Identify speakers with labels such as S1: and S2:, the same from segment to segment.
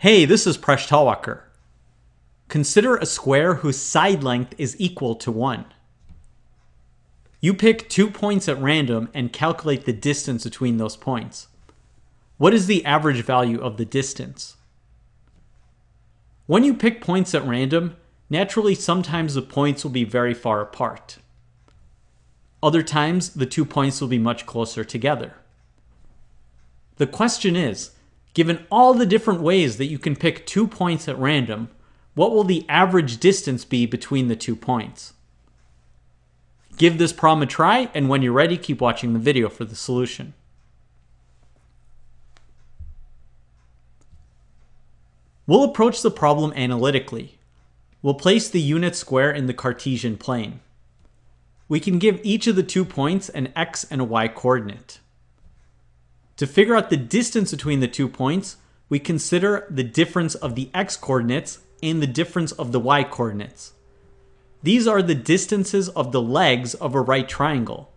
S1: Hey, this is Presh Talwalkar. Consider a square whose side length is equal to 1. You pick two points at random and calculate the distance between those points. What is the average value of the distance? When you pick points at random, naturally sometimes the points will be very far apart. Other times, the two points will be much closer together. The question is, Given all the different ways that you can pick two points at random, what will the average distance be between the two points? Give this problem a try, and when you're ready, keep watching the video for the solution. We'll approach the problem analytically. We'll place the unit square in the Cartesian plane. We can give each of the two points an x and a y coordinate. To figure out the distance between the two points, we consider the difference of the x coordinates and the difference of the y coordinates. These are the distances of the legs of a right triangle.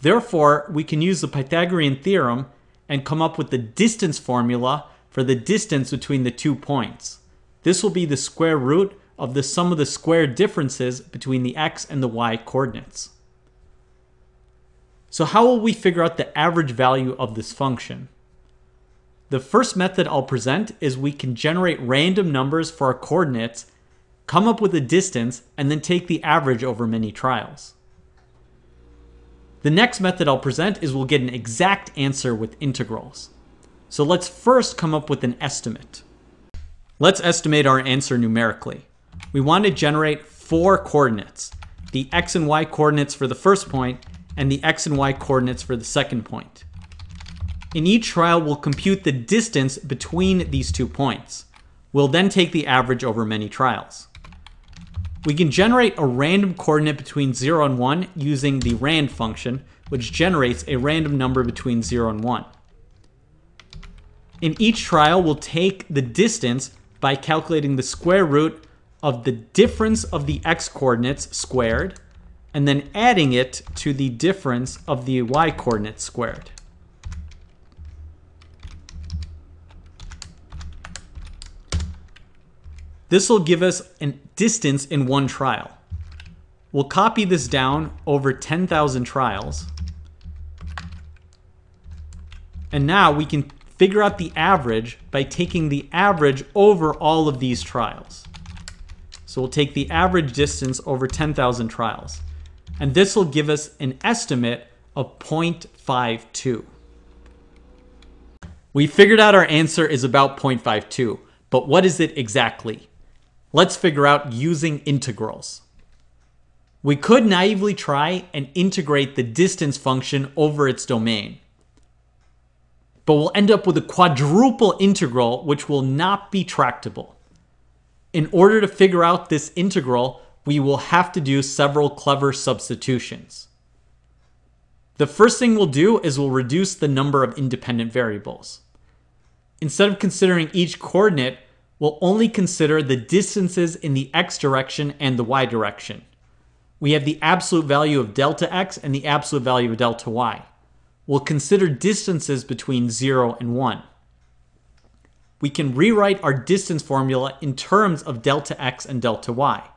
S1: Therefore, we can use the Pythagorean theorem and come up with the distance formula for the distance between the two points. This will be the square root of the sum of the square differences between the x and the y coordinates. So how will we figure out the average value of this function? The first method I'll present is we can generate random numbers for our coordinates, come up with a distance, and then take the average over many trials. The next method I'll present is we'll get an exact answer with integrals. So let's first come up with an estimate. Let's estimate our answer numerically. We want to generate four coordinates, the x and y coordinates for the first point and the x and y coordinates for the second point. In each trial, we'll compute the distance between these two points. We'll then take the average over many trials. We can generate a random coordinate between 0 and 1 using the rand function, which generates a random number between 0 and 1. In each trial, we'll take the distance by calculating the square root of the difference of the x coordinates squared and then adding it to the difference of the y coordinate squared. This will give us a distance in one trial. We'll copy this down over 10,000 trials. And now we can figure out the average by taking the average over all of these trials. So we'll take the average distance over 10,000 trials and this will give us an estimate of 0.52. We figured out our answer is about 0.52, but what is it exactly? Let's figure out using integrals. We could naively try and integrate the distance function over its domain. But we'll end up with a quadruple integral which will not be tractable. In order to figure out this integral, we will have to do several clever substitutions. The first thing we'll do is we'll reduce the number of independent variables. Instead of considering each coordinate, we'll only consider the distances in the x direction and the y direction. We have the absolute value of delta x and the absolute value of delta y. We'll consider distances between 0 and 1. We can rewrite our distance formula in terms of delta x and delta y.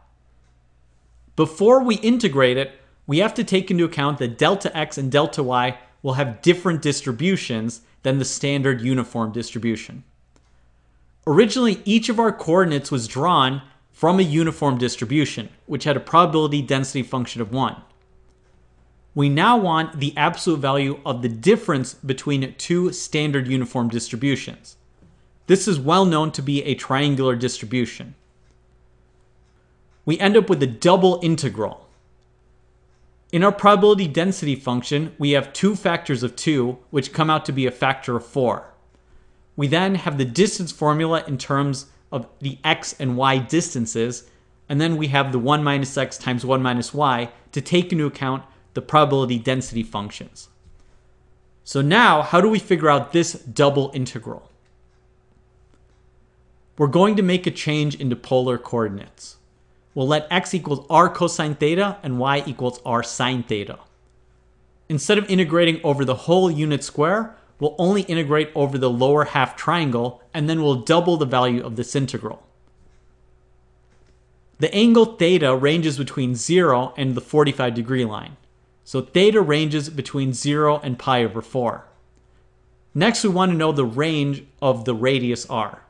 S1: Before we integrate it, we have to take into account that delta x and delta y will have different distributions than the standard uniform distribution. Originally, each of our coordinates was drawn from a uniform distribution, which had a probability density function of 1. We now want the absolute value of the difference between two standard uniform distributions. This is well known to be a triangular distribution we end up with a double integral. In our probability density function, we have two factors of 2, which come out to be a factor of 4. We then have the distance formula in terms of the x and y distances, and then we have the 1 minus x times 1 minus y to take into account the probability density functions. So now, how do we figure out this double integral? We're going to make a change into polar coordinates we'll let x equals r cosine theta and y equals r sine theta. Instead of integrating over the whole unit square, we'll only integrate over the lower half triangle, and then we'll double the value of this integral. The angle theta ranges between 0 and the 45 degree line. So theta ranges between 0 and pi over 4. Next, we want to know the range of the radius r.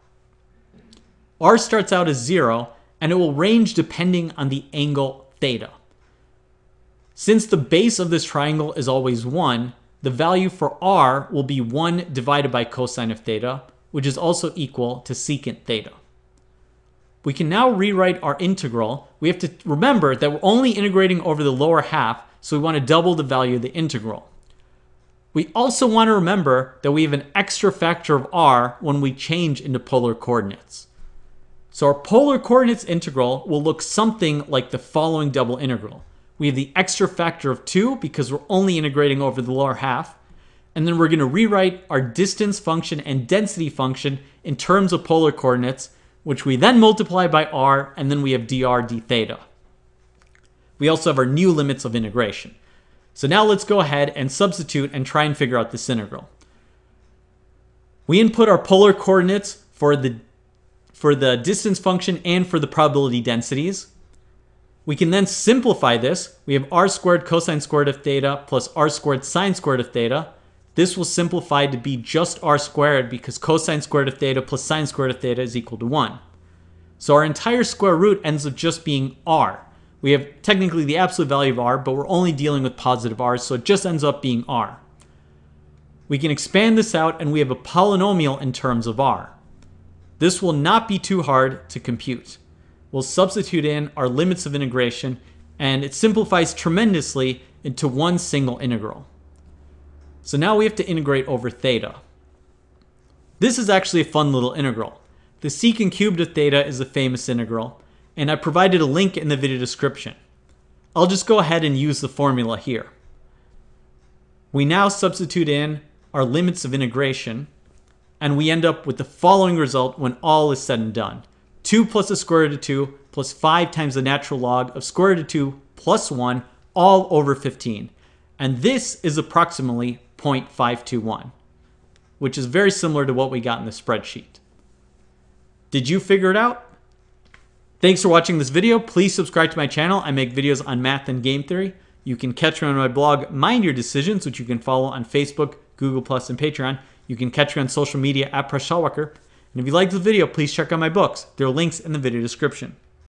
S1: r starts out as 0, and it will range depending on the angle theta. Since the base of this triangle is always 1, the value for r will be 1 divided by cosine of theta, which is also equal to secant theta. We can now rewrite our integral. We have to remember that we're only integrating over the lower half, so we want to double the value of the integral. We also want to remember that we have an extra factor of r when we change into polar coordinates. So our polar coordinates integral will look something like the following double integral. We have the extra factor of 2 because we're only integrating over the lower half. And then we're going to rewrite our distance function and density function in terms of polar coordinates which we then multiply by r, and then we have dr d theta. We also have our new limits of integration. So now let's go ahead and substitute and try and figure out this integral. We input our polar coordinates for the, for the distance function and for the probability densities. We can then simplify this. We have r squared cosine squared of theta plus r squared sine squared of theta this will simplify to be just r squared because cosine squared of theta plus sine squared of theta is equal to 1. So our entire square root ends up just being r. We have technically the absolute value of r, but we're only dealing with positive r, so it just ends up being r. We can expand this out and we have a polynomial in terms of r. This will not be too hard to compute. We'll substitute in our limits of integration and it simplifies tremendously into one single integral. So now we have to integrate over theta. This is actually a fun little integral. The secant cubed of theta is a famous integral, and I provided a link in the video description. I'll just go ahead and use the formula here. We now substitute in our limits of integration, and we end up with the following result when all is said and done. 2 plus the square root of 2 plus 5 times the natural log of square root of 2 plus 1 all over 15. And this is approximately 0.521, which is very similar to what we got in the spreadsheet. Did you figure it out? Thanks for watching this video. Please subscribe to my channel. I make videos on math and game theory. You can catch me on my blog, Mind Your Decisions, which you can follow on Facebook, Google+, and Patreon. You can catch me on social media at Presh And if you liked the video, please check out my books. There are links in the video description.